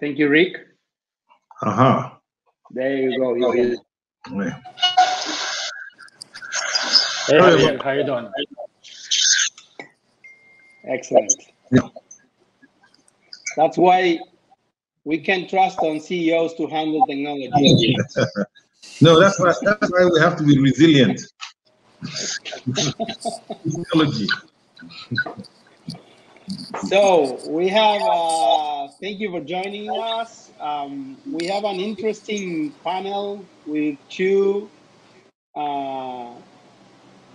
Thank you, Rick. Uh-huh. There you go. You Yeah. Hey, Javier, how you doing? Excellent. Yeah. That's why we can trust on CEOs to handle technology. No, that's why that's why we have to be resilient. Technology. So we have, uh, thank you for joining us. Um, we have an interesting panel with two uh, uh,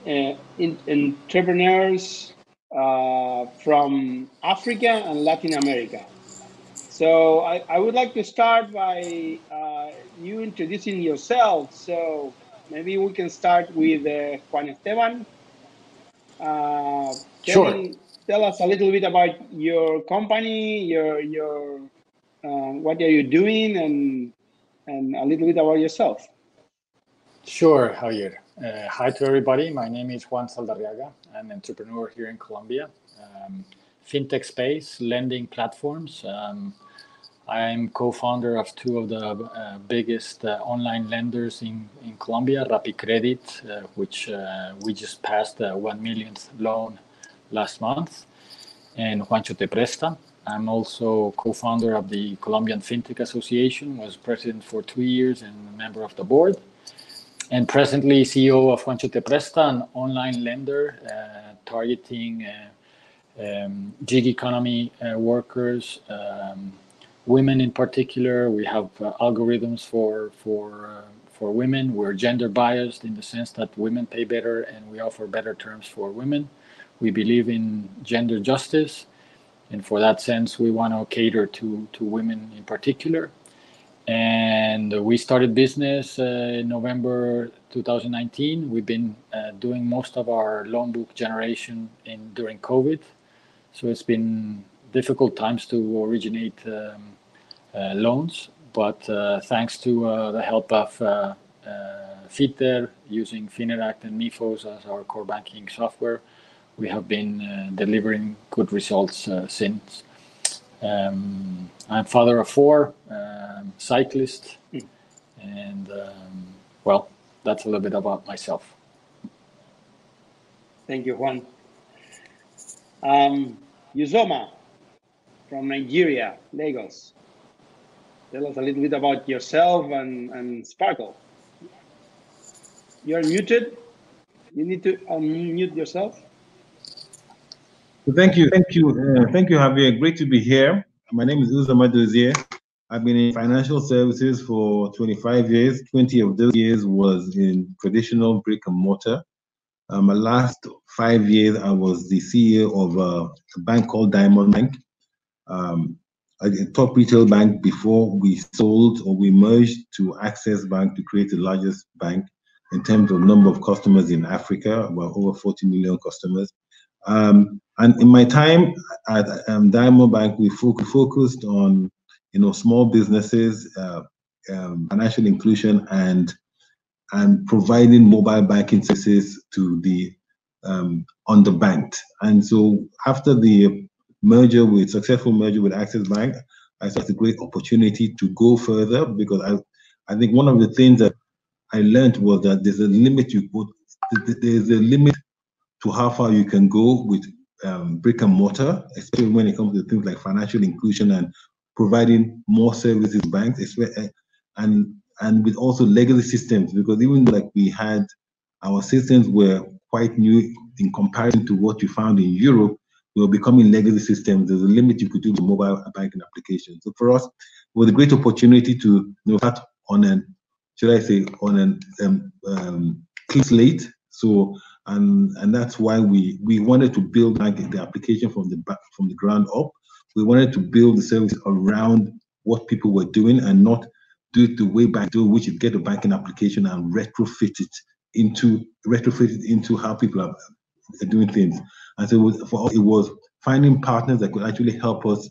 in, entrepreneurs uh, from Africa and Latin America. So I, I would like to start by uh, you introducing yourself. So maybe we can start with uh, Juan Esteban. Uh, Sure. Tell us a little bit about your company, your your uh, what are you doing, and and a little bit about yourself. Sure, Javier. Uh, hi to everybody. My name is Juan Saldarriaga. I'm an entrepreneur here in Colombia. Um, fintech space, lending platforms. Um, I'm co-founder of two of the uh, biggest uh, online lenders in, in Colombia, RapiCredit, uh, which uh, we just passed the one millionth loan last month, and Juancho Te Presta. I'm also co-founder of the Colombian FinTech Association, was president for two years and a member of the board and presently CEO of Juancho Te Presta, an online lender uh, targeting uh, um, gig economy uh, workers, um, women in particular. We have uh, algorithms for for uh, for women. We're gender biased in the sense that women pay better, and we offer better terms for women. We believe in gender justice, and for that sense, we want to cater to to women in particular and we started business uh, in November 2019. We've been uh, doing most of our loan book generation in during COVID, so it's been difficult times to originate um, uh, loans. But uh, thanks to uh, the help of uh, uh, Fiter using Fineract and Mifos as our core banking software, we have been uh, delivering good results uh, since. Um, I'm father of four, um, cyclist, and um, well, that's a little bit about myself. Thank you, Juan. Um, Uzoma from Nigeria, Lagos. Tell us a little bit about yourself and, and Sparkle. You're muted. You need to unmute yourself. Thank you, thank you, uh, thank you, Javier. Great to be here. My name is Uzoma Dozie. I've been in financial services for 25 years. 20 of those years was in traditional brick and mortar. Uh, my last five years, I was the CEO of uh, a bank called Diamond Bank, um, a, a top retail bank before we sold or we merged to Access Bank to create the largest bank in terms of number of customers in Africa, about over 40 million customers. Um, and in my time at um, Diamond Bank, we fo- focused on you know small businesses, uh, um, financial inclusion, and and providing mobile banking services to the um, underbanked. And so after the merger with successful merger with Access Bank, I saw a great opportunity to go further because I I think one of the things that I learned was that there's a limit you put there's a limit to how far you can go with um, brick and mortar, especially when it comes to things like financial inclusion and providing more services banks, and and with also legacy systems, because even like we had our systems were quite new in comparison to what you found in Europe, We were becoming legacy systems. There's a limit you could do with mobile banking applications. So for us, it was a great opportunity to you know, start on an, should I say, on an um, um, clean slate. So and and that's why we we wanted to build like the application from the back from the ground up. We wanted to build the service around what people were doing and not do it the way back do, which is get a banking application and retrofit it into retrofit it into how people are doing things. And so it was, for us, it was finding partners that could actually help us,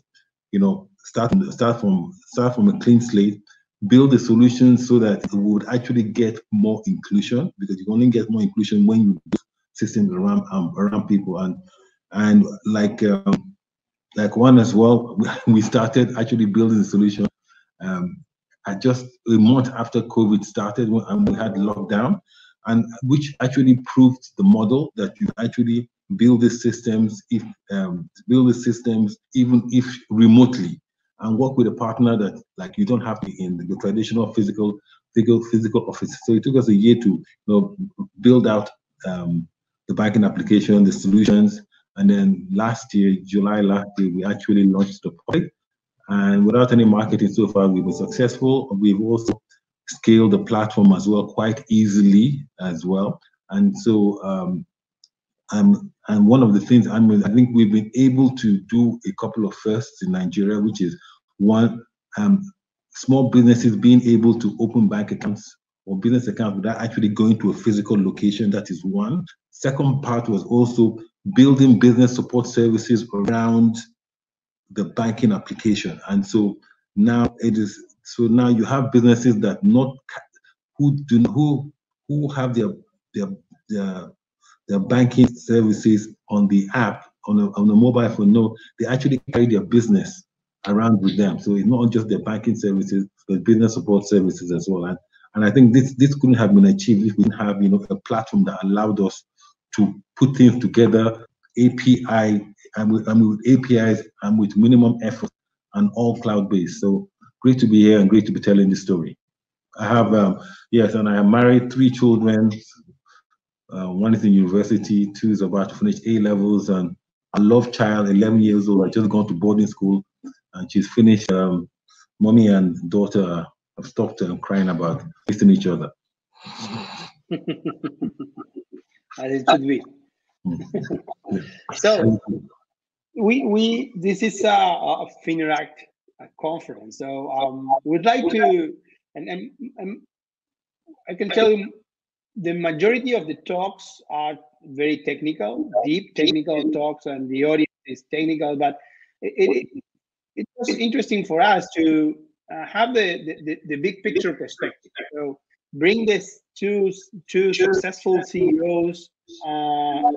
you know, start from start from start from a clean slate, build a solution so that we would actually get more inclusion because you only get more inclusion when you systems around um, around people and and like um, like Juan as well, we started actually building the solution um, at just a month after COVID started and we had lockdown, and which actually proved the model that you actually build the systems if um, build the systems even if remotely and work with a partner that like you don't have to in the traditional physical physical physical office. So it took us a year to you know build out um, the banking application, the solutions, and then last year, July last year, we actually launched the product. And without any marketing so far, we've been successful. We've also scaled the platform as well quite easily as well. And so um, um, and one of the things I mean, I think we've been able to do a couple of firsts in Nigeria, which is one, um, small businesses being able to open bank accounts or business accounts without actually going to a physical location. That is one. Second part was also building business support services around the banking application. And so now it is so now you have businesses that not who do who who have their their their their banking services on the app on a, on a mobile phone. No, they actually carry their business around with them. So it's not just their banking services, but business support services as well. And, and I think this this couldn't have been achieved if we didn't have you know a platform that allowed us to put things together, API and with, and with APIs and with minimum effort and all cloud based. So great to be here and great to be telling this story. I have um, yes, and I am married, three children. Uh, one is in university, two is about to finish A levels, and a love child, 11 years old. I just gone to boarding school, and she's finished. Um, mommy and daughter have stopped um, crying about missing each other. As it should be. so we we this is a, a FINERACT conference. So um, we'd like to, and, and, and I can tell you, the majority of the talks are very technical, deep technical talks, and the audience is technical. But it, it, it was interesting for us to uh, have the, the, the big picture perspective. So bring this two two successful CEOs, uh, um,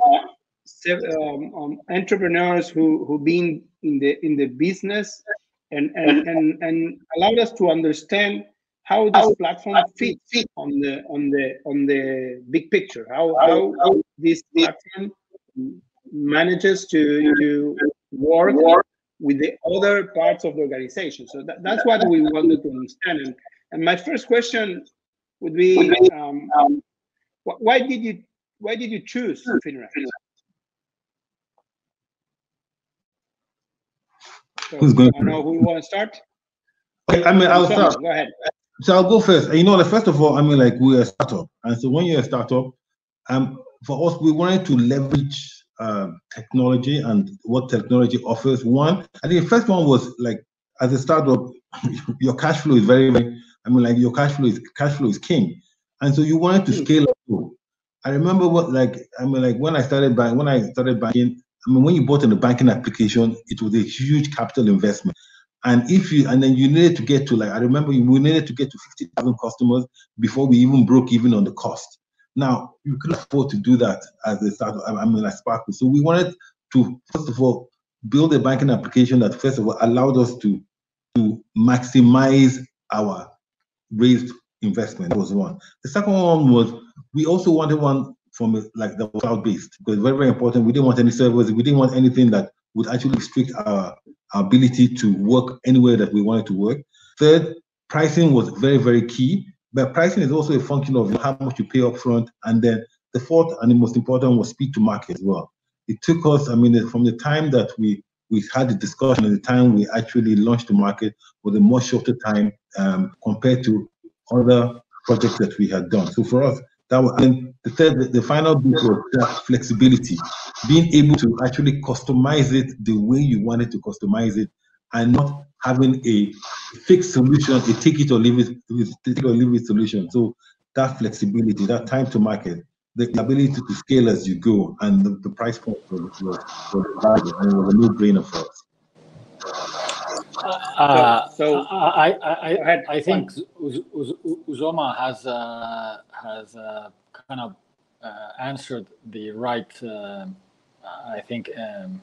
um, entrepreneurs who who been in the in the business, and and and, and allowed us to understand how this platform fits on the on the on the big picture. How how, how this platform manages to to work with the other parts of the organization. So that, that's what we wanted to understand. And, and my first question would be um, um, why did you why did you choose FINERACT? So, Who's going? I know who want to start. I mean, I'll start. Go ahead. So I'll go first. You know, like, first of all, I mean, like we're a startup, and so when you're a startup, um, for us, we wanted to leverage uh, technology and what technology offers. One, I think the first one was like as a startup, your cash flow is very, very I mean, like your cash flow is cash flow is king, and so you wanted to hmm. scale up. I remember what like I mean, like when I started buying, when I started banking. I mean, when you bought in the banking application, it was a huge capital investment. And if you and then you needed to get to like I remember we needed to get to fifty thousand customers before we even broke even on the cost. Now you could afford to do that as a startup. I mean, like Sparkle. So we wanted to first of all build a banking application that first of all allowed us to to maximize our raised investment was one. The second one was we also wanted one from like the cloud based because very very important. We didn't want any servers. We didn't want anything that would actually restrict our, our ability to work anywhere that we wanted to work. Third, pricing was very very key. But pricing is also a function of how much you pay upfront, and then the fourth and the most important was speed to market as well. It took us, I mean, from the time that we we had the discussion at the time we actually launched the market was a much shorter time um, compared to other projects that we had done. So for us, that was and the third, the, final bit was that flexibility, being able to actually customize it the way you wanted to customize it, and not having a fixed solution, a take it or leave it, take it or leave it solution. So that flexibility, that time to market, the ability to scale as you go, and the, the price point was, was, was and it was a no-brainer for us. Uh, so, I, I, I, I think Uzoma has uh, has uh, kind of uh, answered the right, uh, I think, um,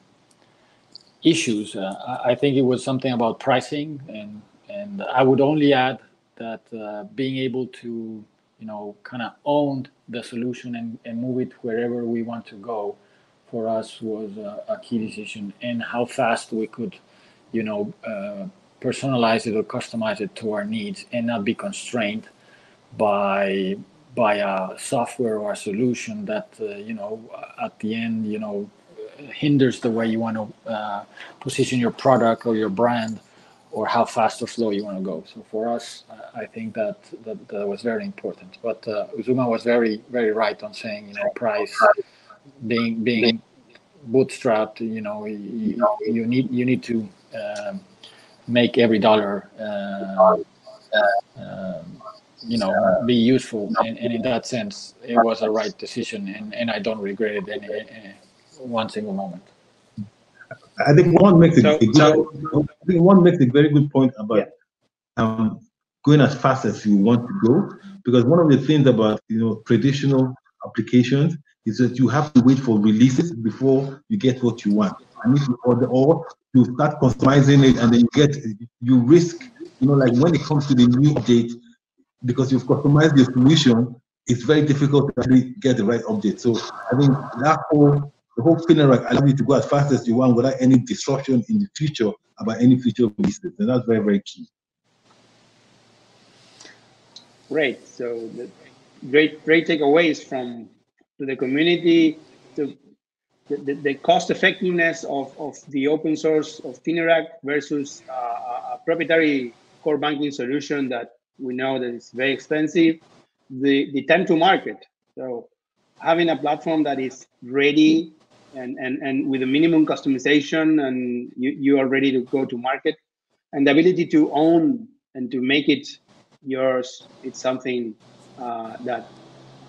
issues. Uh, I think it was something about pricing, and and I would only add that uh, being able to you know kind of own the solution and, and move it wherever we want to go for us was a, a key decision, and how fast we could you know uh, personalize it or customize it to our needs and not be constrained by by a software or a solution that uh, you know at the end you know hinders the way you want to uh, position your product or your brand or how fast or slow you want to go. So for us i think that that, that was very important. But uh, Uzoma was very very right on saying you know price being being bootstrapped you know you, you need you need to um, make every dollar uh, um, you know be useful. And, and, in that sense it was a right decision. And, and i don't regret it any, any one single moment i think Juan makes so, a good, so, I think Juan makes a very good point about yeah. um, going as fast as you want to go because one of the things about you know traditional applications is that you have to wait for releases before you get what you want and if you order or you start customizing it and then you get you risk you know like when it comes to the new update because you've customized your solution it's very difficult to actually get the right update so i think that whole the whole FINERACT allows you to go as fast as you want without any disruption in the future about any future releases and that's very very key. Great. So the great great takeaways from to the community to the, the, cost effectiveness of, of the open source of FINERACT versus uh, a proprietary core banking solution that we know that it's very expensive, the, the time to market. So having a platform that is ready and, and, and with a minimum customization and you, you are ready to go to market and the ability to own and to make it yours, it's something uh, that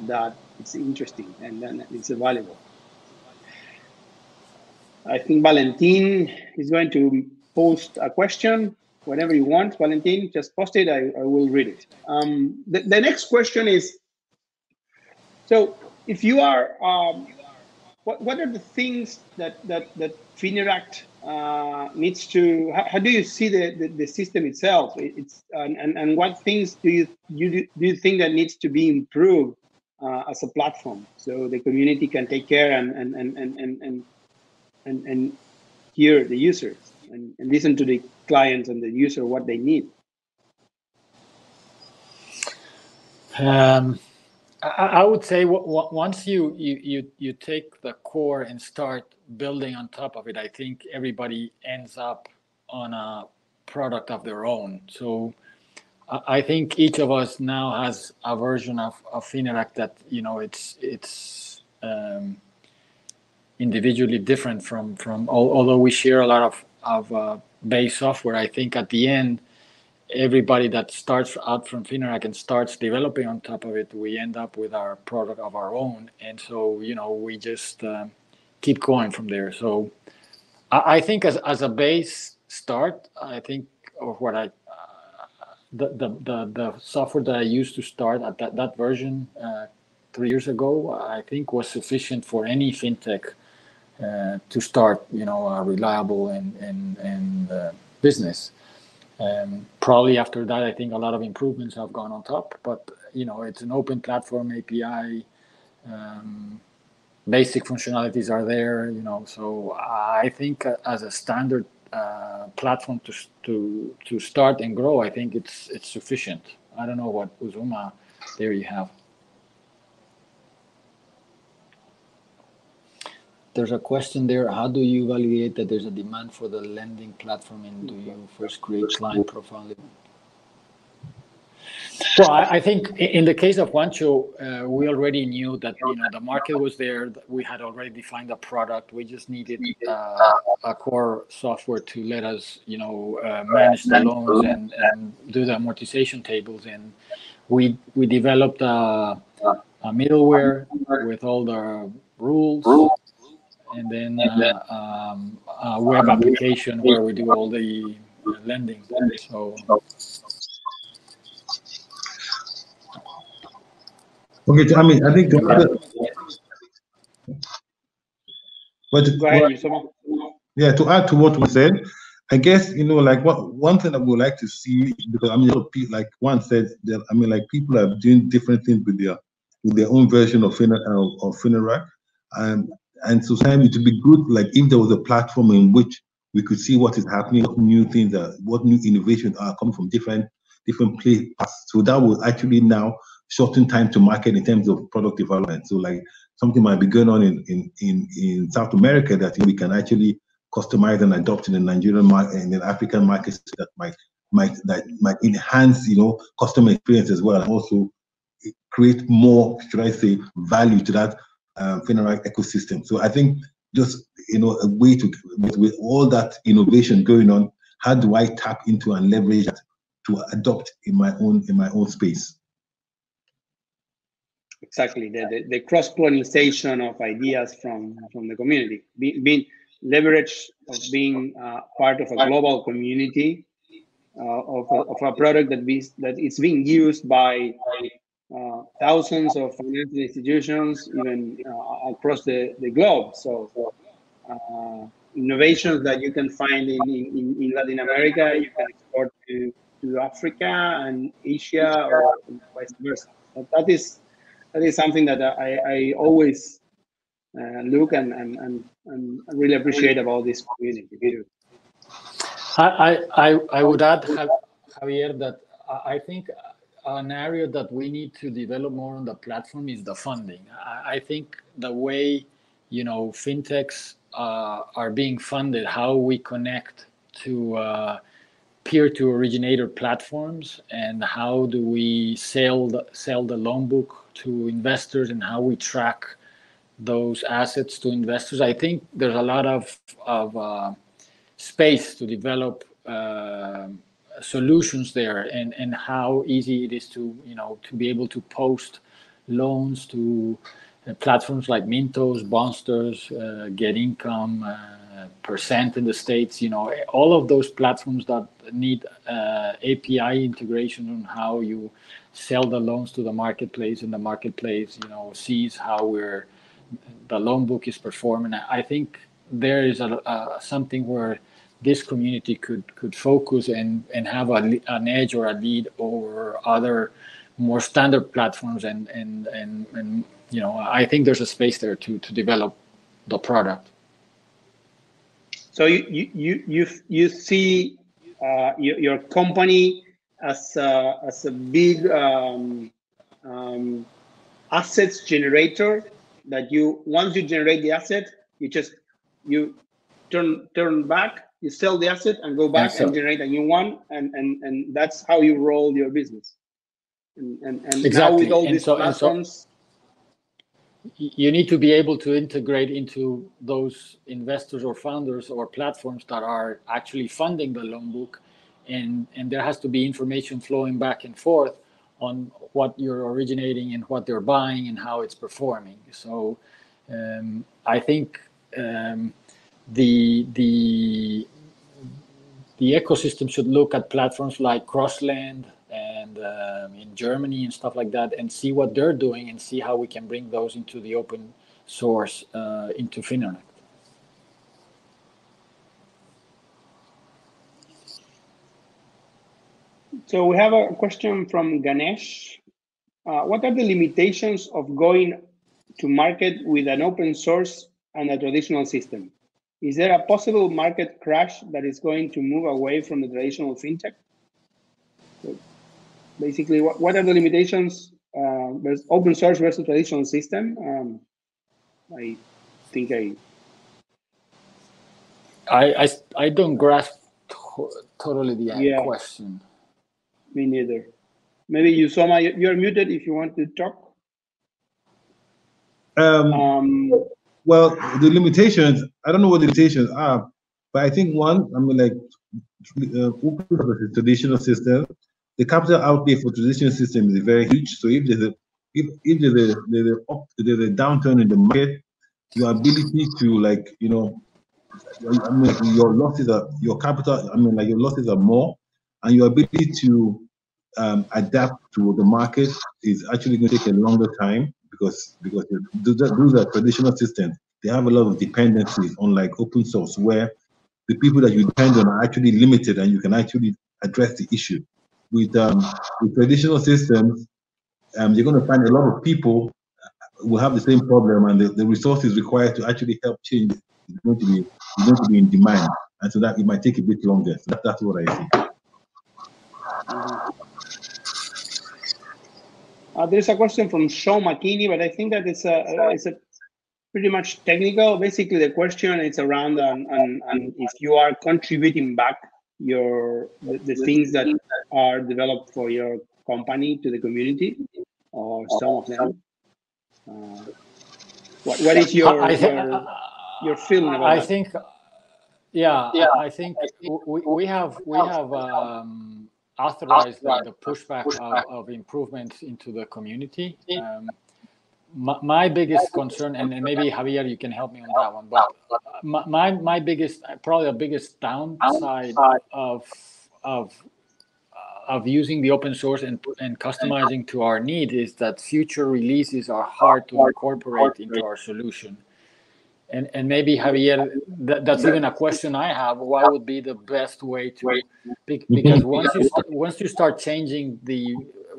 that it's interesting and, and it's valuable. I think Valentin is going to post a question. Whenever you want, Valentin, just post it. I, I will read it. Um, the, the next question is, so if you are, um, what, what are the things that, that, that FINERACT uh, needs to, how, how, do you see the, the, the system itself? It's, and, and, and what things do you, you, do you think that needs to be improved uh, as a platform so the community can take care and, and, and, and, and and, and hear the users and, and listen to the clients and the user what they need? Um, I, would say once you, you you take the core and start building on top of it, I think everybody ends up on a product of their own. So I think each of us now has a version of, of FINERACT that you know it's it's um, individually different from from although we share a lot of of uh, base software i think at the end everybody that starts out from FINERACT and starts developing on top of it we end up with our product of our own and so you know we just uh, keep going from there so I, I, think as, as a base start i think or what i uh, the, the, the, the software that i used to start at that, that version uh, three years ago i think was sufficient for any fintech uh, to start, you know, a reliable and and and uh, business. Um, probably after that, I think a lot of improvements have gone on top. But you know, it's an open platform API. Um, basic functionalities are there, you know. So I think as a standard uh, platform to to to start and grow, I think it's it's sufficient. I don't know what Uzoma there you have. There's a question there. How do you validate that there's a demand for the lending platform, and do you first create client profile? Well, I, think in the case of Juancho, uh, we already knew that you know the market was there. We had already defined a product. We just needed uh, a core software to let us, you know, uh, manage the loans and, and do the amortization tables. And we we developed a, a middleware with all the rules and then uh, um, a web application where we do all the lending. So. Okay, I mean, I think the other. But, Yeah, to add to what we said, I guess you know, like what one thing I would like to see because I mean, like Juan said that I mean, like people are doing different things with their with their own version of Finer, uh, of Fineract, and and so it would be good like if there was a platform in which we could see what is happening, what new things are, what new innovations are coming from different different places. So that will actually now shorten time to market in terms of product development. So like something might be going on in in in, in South America that we can actually customize and adopt in the Nigerian market and the African markets that might might that might enhance you know customer experience as well and also create more should I say value to that um, ecosystem. So I think just you know a way to with, with all that innovation going on, how do I tap into and leverage that to adopt in my own in my own space? Exactly, the, the, the cross pollination of ideas from from the community, Be, being leverage of being uh, part of a global community uh, of, a, of a product that be, that is being used by uh, thousands of financial institutions, even uh, across the, the globe. So, uh, innovations that you can find in, in, in, Latin America, you can export to, to Africa and Asia, or vice versa. But that is that is something that I, I always uh, look and, and, and, and really appreciate about this community. I, I, I would add, Javier, that I think an area that we need to develop more on the platform is the funding. I, I think the way you know fintechs uh, are being funded, how we connect to uh, peer-to originator platforms, and how do we sell the, sell the loan book to investors, and how we track those assets to investors. I think there's a lot of of uh, space to develop uh, solutions there and, and how easy it is to, you know, to be able to post loans to uh, platforms like Mintos, Bondsters, uh, Get Income, uh, Percent in the States, you know, all of those platforms that need uh, API integration on how you sell the loans to the marketplace and the marketplace, you know, sees how we're, the loan book is performing. I think there is a, a something where this community could could focus and and have a, an edge or a lead over other more standard platforms and and and and you know I think there's a space there to to develop the product. So you you you you see uh, your, your company as a, as a big um, um, assets generator that you once you generate the asset you just you turn turn back you sell the asset and go back and, and generate a new one and and and that's how you roll your business. And and, and exactly. now with all and these so, platforms so you need to be able to integrate into those investors or founders or platforms that are actually funding the loan book and and there has to be information flowing back and forth on what you're originating and what they're buying and how it's performing. So um, i think um, the the the ecosystem should look at platforms like CrossLend and um, in Germany and stuff like that, and see what they're doing and see how we can bring those into the open source uh, into Fineract. So we have a question from Ganesh. Uh, what are the limitations of going to market with an open source and a traditional system? Is there a possible market crash that is going to move away from the traditional fintech? So basically, what, what are the limitations? Uh, there's open source versus traditional system. Um, I think I, I, I, I don't grasp to totally the yeah. question. Me neither. Maybe you, saw my. you're muted if you want to talk. Um, um, well, the limitations, I don't know what the limitations are, but I think one, I mean, like uh, traditional system, the capital outlay for traditional system is very huge. So if there's a if, if there's a, there's a, there's a downturn in the market, your ability to like you know, I mean, your losses are your capital. I mean, like your losses are more, and your ability to um, adapt to the market is actually going to take a longer time because because those are traditional systems. They have a lot of dependencies on like open source where the people that you depend on are actually limited and you can actually address the issue. With, um, with traditional systems, um, you're going to find a lot of people will have the same problem and the, the resources required to actually help change is going to be is going to be in demand. And so that it might take a bit longer. So that, that's what I see. Uh, there's a question from Sean McKinney, but I think that it's a it's a pretty much technical. Basically, the question is around um, and, and if you are contributing back your the, the, things that are developed for your company to the community, or some of them. Uh, what, what is your, I, your, your feeling about I that? think, yeah, yeah, I think we, we have we have um, authorized the, the pushback of, of, improvements into the community. Um, my, my, biggest concern, and, and, maybe Javier, you can help me on that one, but my my biggest, probably the biggest downside of of of using the open source and, and customizing to our need is that future releases are hard to incorporate into our solution. And, and maybe Javier, that, that's even a question I have. What would be the best way to? Because once you start, once you start changing the,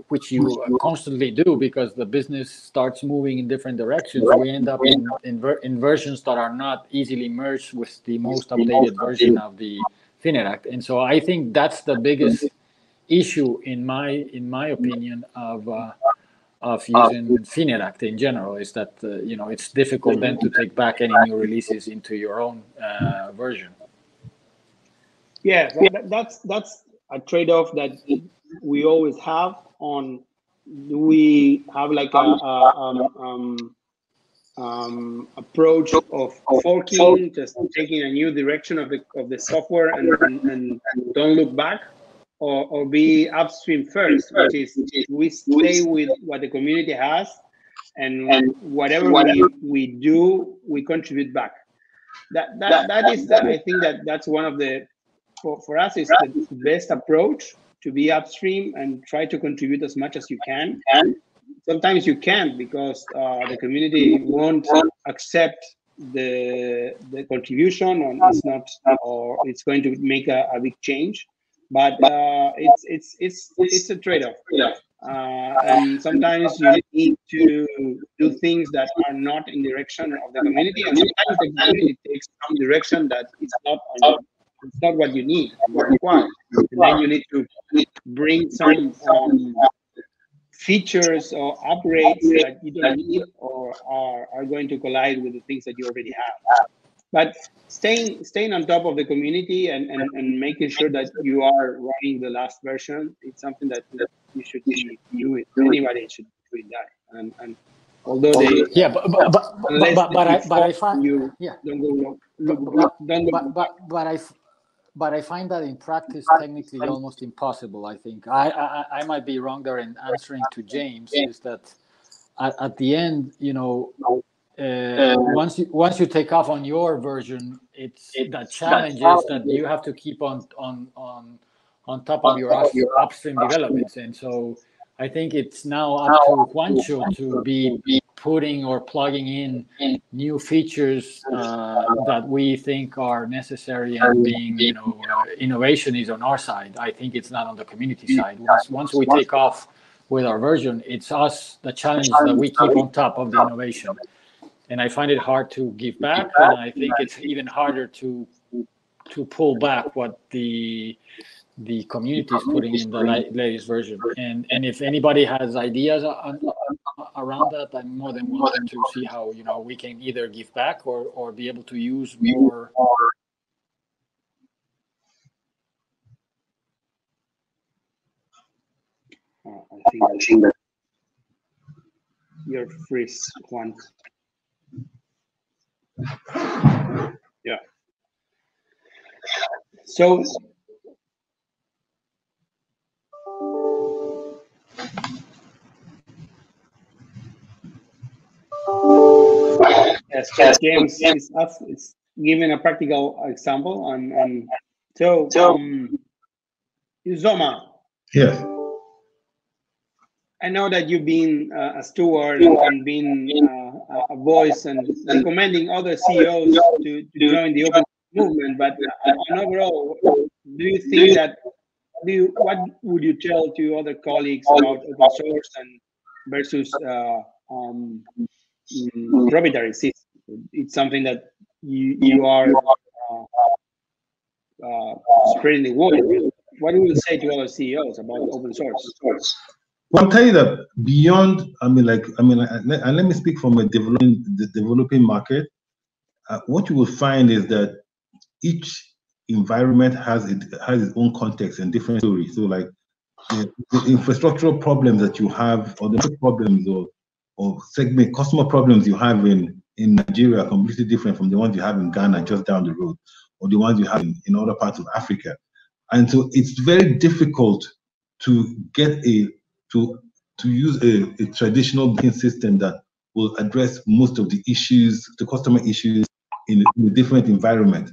which you constantly do, because the business starts moving in different directions, we end up in, in, in versions that are not easily merged with the most updated version of the Fineract. And so I think that's the biggest issue in my in my opinion of uh, of using Fineract in general is that uh, you know it's difficult then to take back any new releases into your own uh, version. Yeah, that's that's a trade-off that we always have on. Do we have like a, a um, um, um, approach of forking, just taking a new direction of the of the software and, and, and don't look back? Or, or be upstream first, which is we stay with what the community has and, and whatever we, we do, we contribute back. That that, that is the, I think that that's one of the for, for us is the best approach to be upstream and try to contribute as much as you can. And sometimes you can't because uh, the community won't accept the the contribution and it's not or it's going to make a, a big change but uh, it's it's it's it's a trade-off. Uh, and sometimes you need to do things that are not in direction of the community, and sometimes the community takes some direction that is not on, it's not what you need, what required. And then you need to bring some um, features or upgrades that you don't need or are, are going to collide with the things that you already have but staying staying on top of the community and, and, and making sure that you are running the last version it's something that, that you should be doing. Anybody should be doing that. And, and although they yeah but but but, but, but, but I but I find you yeah. don't go, but, but, but, but I but I find that in practice technically almost impossible. I think. I, I I might be wrong there in answering to James is that at, at the end, you know, uh, once you once you take off on your version, it's, it's the challenge is that you have to keep on on on on top of your, up, your upstream developments, and so I think it's now up to Juancho to be putting or plugging in new features uh, that we think are necessary and being you know uh, innovation is on our side. I think it's not on the community side. Once once we take off with our version, it's us the challenge that we keep on top of the innovation and I find it hard to give back, and I think it's even harder to to pull back what the the community is putting in the latest version. And and if anybody has ideas on, around that, I'm more than willing to see how you know we can either give back or or be able to use more. Uh, I think, I think that your freeze one. Yeah. So yes, yes James is us is giving a practical example and and so um Uzoma. Yes. I know that you've been uh, a steward and been uh, a voice and recommending other CEOs to, to join the open movement, but uh, overall, do you think that do you, what would you tell to other colleagues about open source and versus uh, um, mm, proprietary system? It's something that you you are uh, uh, spreading the word. What do you say to other CEOs about open source? Well, I'll tell you that beyond, I mean, like, I mean, and let me speak from a developing the developing market. Uh, what you will find is that each environment has it has its own context and different stories. So, like, the, the infrastructural problems that you have, or the problems or or segment customer problems you have in in Nigeria are completely different from the ones you have in Ghana just down the road, or the ones you have in, in other parts of Africa. And so it's very difficult to get a to to use a, a traditional banking system that will address most of the issues, the customer issues in, in a different environment.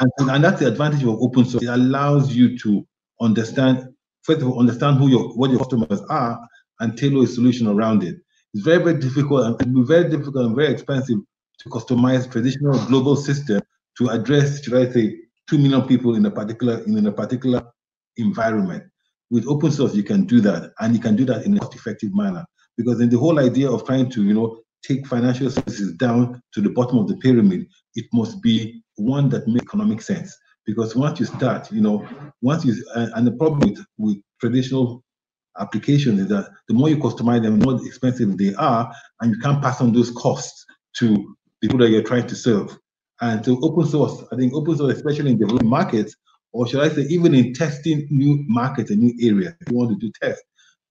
And, and that's the advantage of open source. It allows you to understand, first of all, understand who your what your customers are and tailor a solution around it. It's very, very difficult and very difficult and very expensive to customize traditional global system to address, should I say, two million people in a particular in a particular environment. With open source, you can do that, and you can do that in a cost-effective manner. Because in the whole idea of trying to, you know, take financial services down to the bottom of the pyramid, it must be one that makes economic sense. Because once you start, you know, once you and the problem with, with traditional applications is that the more you customize them, the more expensive they are, and you can't pass on those costs to people that you're trying to serve. And so open source, I think open source, especially in developing markets, or should I say, even in testing new markets and new areas, if you want to do tests,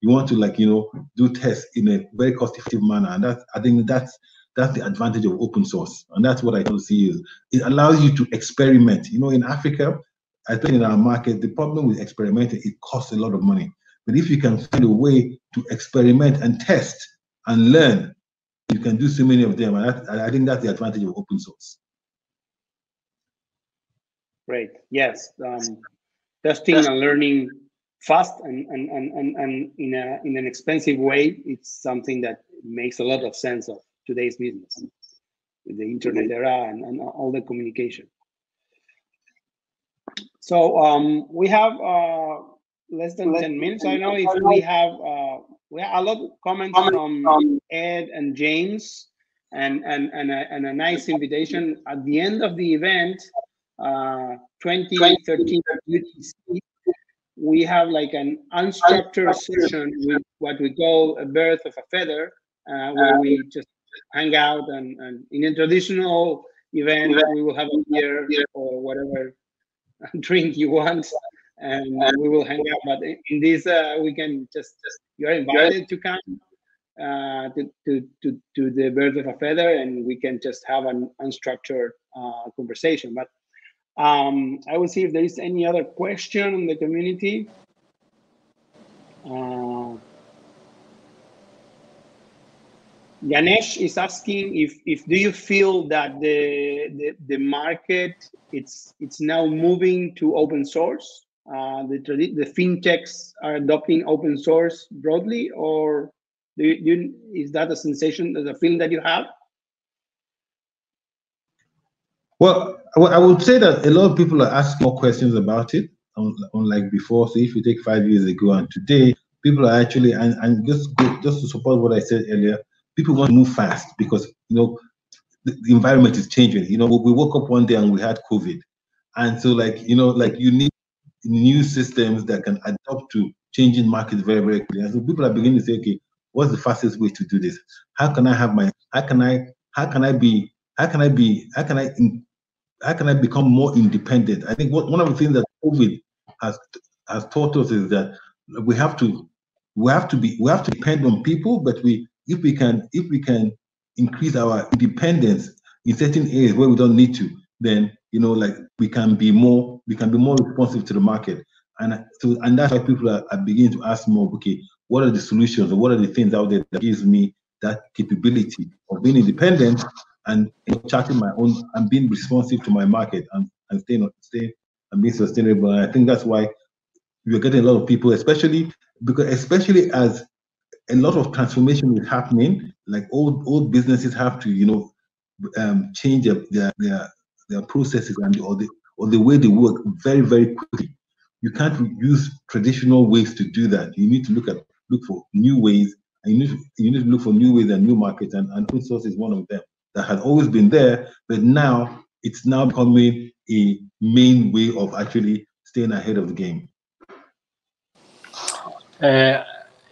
you want to like you know do tests in a very cost-effective manner, and that's I think that's that's the advantage of open source, and that's what I don't see is it allows you to experiment. You know, in Africa, I think in our market, the problem with experimenting it costs a lot of money. But if you can find a way to experiment and test and learn, you can do so many of them, and that, I think that's the advantage of open source. Great. Yes. Um, testing and learning fast and, and, and, and, in, a, in an expensive way, it's something that makes a lot of sense of today's business the internet era and, and all the communication. So um, we have uh, less than 10 minutes. I know if we have uh, we have a lot of comments from Ed and James and, and, and, a, and a nice invitation at the end of the event 2013 UTC, we have like an unstructured session with what we call a birth of a feather, uh, where we just hang out and, and in a traditional event we will have a beer or whatever drink you want and we will hang out. But in this uh, we can just, just you're invited to come uh, to, to, to, to the birth of a feather and we can just have an unstructured uh, conversation. But um, I will see if there is any other question in the community. Uh, Ganesh is asking if if do you feel that the the, the market it's it's now moving to open source? Uh, the the fintechs are adopting open source broadly, or do you, do you, is that a sensation, a feeling that you have? Well, I would say that a lot of people are asking more questions about it, unlike before. So if you take five years ago and today, people are actually and, and just just to support what I said earlier, people want to move fast because you know the, the environment is changing. You know, we woke up one day and we had COVID, and so like you know, like you need new systems that can adapt to changing markets very very quickly. And so people are beginning to say, okay, what's the fastest way to do this? How can I have my? How can I? How can I be? How can I be? How can I in, how can I become more independent? I think what, one of the things that COVID has has taught us is that we have to we have to be we have to depend on people, but we if we can if we can increase our independence in certain areas where we don't need to, then you know like we can be more we can be more responsive to the market. And so and that's why people are, are beginning to ask more, okay, what are the solutions or what are the things out there that gives me that capability of being independent and charting my own and being responsive to my market and, and staying stay and being sustainable. And I think that's why we're getting a lot of people, especially because especially as a lot of transformation is happening, like old old businesses have to, you know, um, change their, their, their their processes and the, or the or the way they work very very quickly. You can't use traditional ways to do that. You need to look at look for new ways, and you need you need to look for new ways and new markets. And, and open source is one of them that had always been there, but now it's now becoming a main way of actually staying ahead of the game. Uh,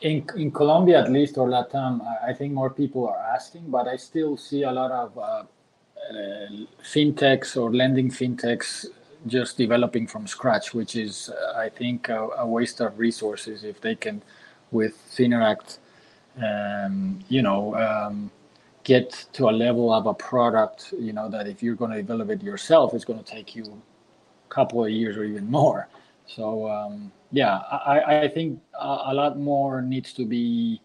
in, in Colombia, at least, or Latam, I think more people are asking, but I still see a lot of uh, uh, fintechs or lending fintechs just developing from scratch, which is, uh, I think, a, a, waste of resources if they can, with Fineract, um, you know, um, get to a level of a product, you know, that if you're going to develop it yourself, it's going to take you a couple of years or even more. So um, yeah, I, I think a, lot more needs to be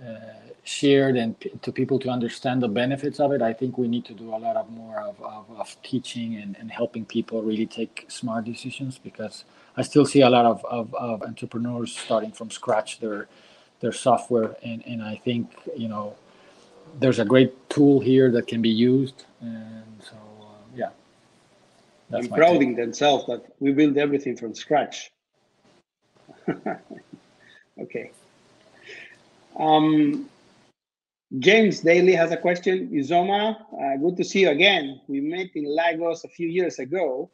uh, shared and to people to understand the benefits of it. I think we need to do a lot of more of, of, of teaching and, and helping people really take smart decisions because I still see a lot of, of, of entrepreneurs starting from scratch their their software and, and I think you know there's a great tool here that can be used and so uh, yeah that's and prouding themselves that we build everything from scratch okay. Um, James Daly has a question. Uzoma, uh, good to see you again. We met in Lagos a few years ago.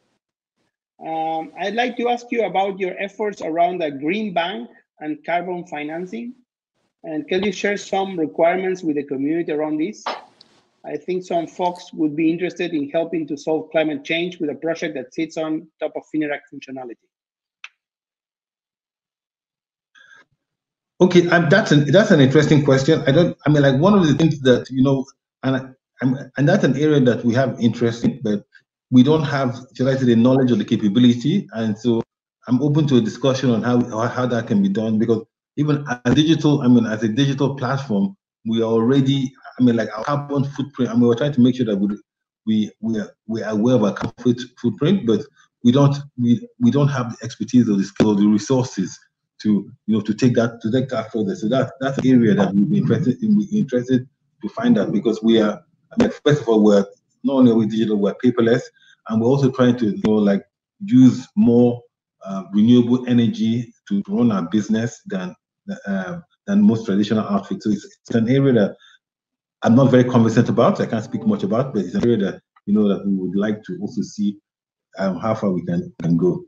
Um, I'd like to ask you about your efforts around the green bank and carbon financing. And can you share some requirements with the community around this? I think some folks would be interested in helping to solve climate change with a project that sits on top of Fineract functionality. Okay, and that's an that's an interesting question. I don't. I mean, like one of the things that you know, and I'm, and that's an area that we have interest in, but we don't have, should I say, the knowledge or the capability. And so I'm open to a discussion on how how that can be done because even as digital, I mean, as a digital platform, we are already, I mean, like our carbon footprint. I mean, we're trying to make sure that we we we are, we are aware of our carbon footprint, but we don't we we don't have the expertise or the skill or the resources to you know to take that to take that further. So that that's an area that we'd be interested in, be interested to find out because we are. I mean, first of all, we're not only are we digital, we're paperless, and we're also trying to you know like use more uh, renewable energy to run our business than uh, than most traditional outfits. So it's, it's an area that I'm not very conversant about. I can't speak much about, but it's an area that you know that we would like to also see um, how far we can can go.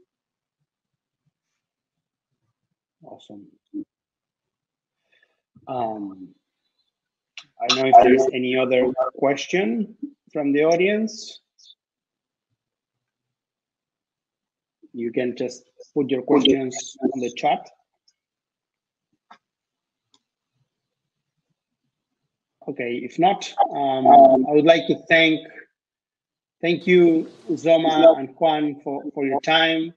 Awesome. Um, I know if there's any other question from the audience. You can just put your questions on the chat. Okay, if not, um, I would like to thank thank you, Zoma and Juan, for, for your time.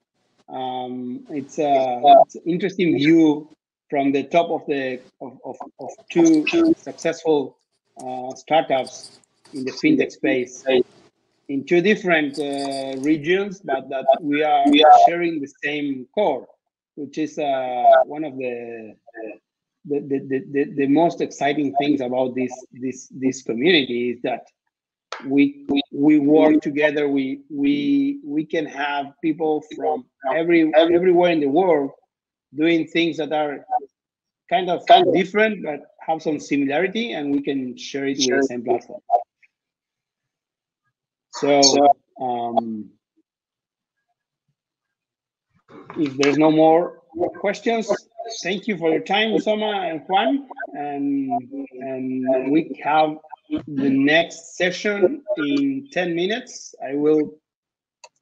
Um, it's, a, it's an interesting view from the top of the of, of, of two successful uh, startups in the fintech space in two different uh, regions, but that we are sharing the same core, which is uh, one of the the, the, the, the most exciting things about this this this community is that we we work together. We we we can have people from every everywhere in the world doing things that are kind of different but have some similarity and we can share it with the same platform. So um, if there's no more questions thank you for your time Uzoma and Juan and and we have the next session in 10 minutes. I will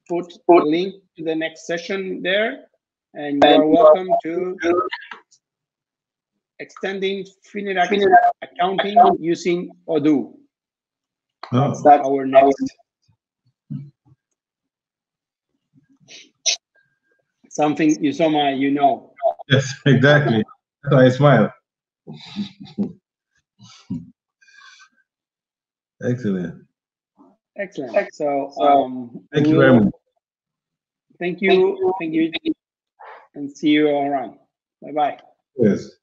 put a link to the next session there, and you are welcome to extending Fineract accounting using Odoo. Oh. That's our next. Something, Uzoma, you know. Yes, exactly. That's why I smile. Excellent. Excellent. So, um, thank you very much. Thank you. Thank you. And see you around. Bye bye. Yes.